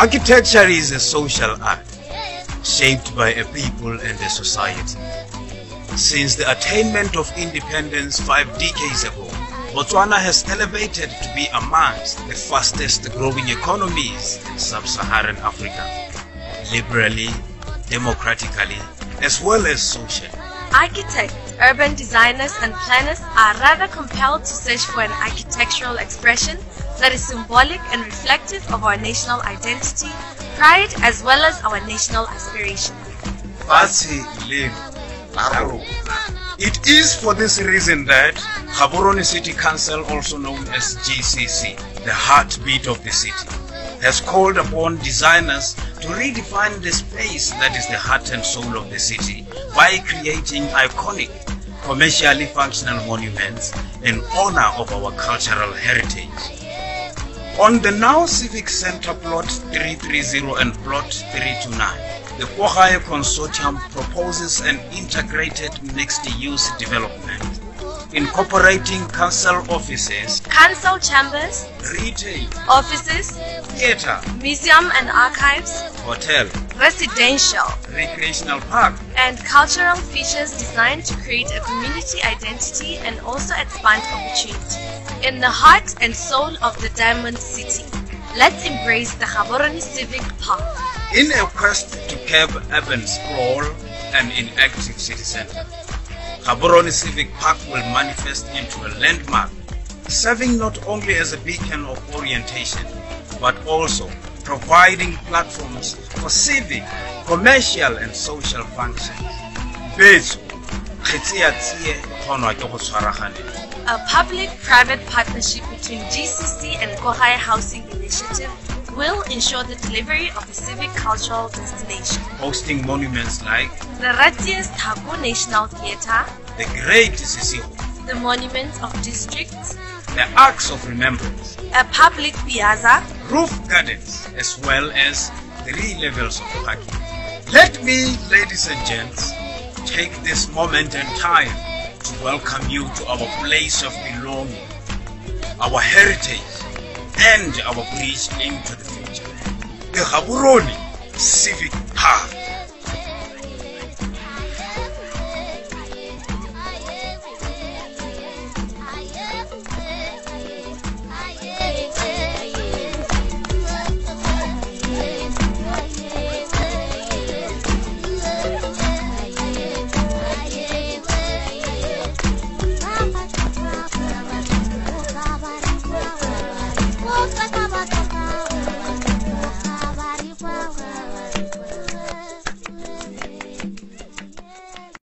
Architecture is a social art shaped by a people and a society. Since the attainment of independence five decades ago, Botswana has elevated to be amongst the fastest growing economies in sub-Saharan Africa, liberally, democratically, as well as socially. Architects, urban designers, and planners are rather compelled to search for an architectural expression that is symbolic and reflective of our national identity, pride, as well as our national live It is for this reason that Gaborone City Council, also known as GCC, the heartbeat of the city, has called upon designers to redefine the space that is the heart and soul of the city by creating iconic, commercially functional monuments in honor of our cultural heritage. On the now Civic Center plot 330 and plot 329, the Kohaye Consortium proposes an integrated mixed-use development incorporating council offices, Council chambers, retail, offices, theatre, museum and archives, hotel, residential, recreational park, and cultural features designed to create a community identity and also expand opportunity. In the heart and soul of the Diamond City, let's embrace the Gaborone Civic Park. in a quest to curb urban sprawl and inactive city center. Gaborone Civic Park will manifest into a landmark, serving not only as a beacon of orientation, but also providing platforms for civic, commercial, and social functions. A public-private partnership between GCC and Kohai Housing Initiative will ensure the delivery of a civic cultural destination. hosting monuments like The Ratius Taku National Theatre, the Great Sisiho, the Monuments of Districts, the Arcs of Remembrance, a public piazza, roof gardens, as well as three levels of parking. Let me, ladies and gents, take this moment and time to welcome you to our place of belonging, our heritage, and our bridge into the future. The Gaborone Civic Park.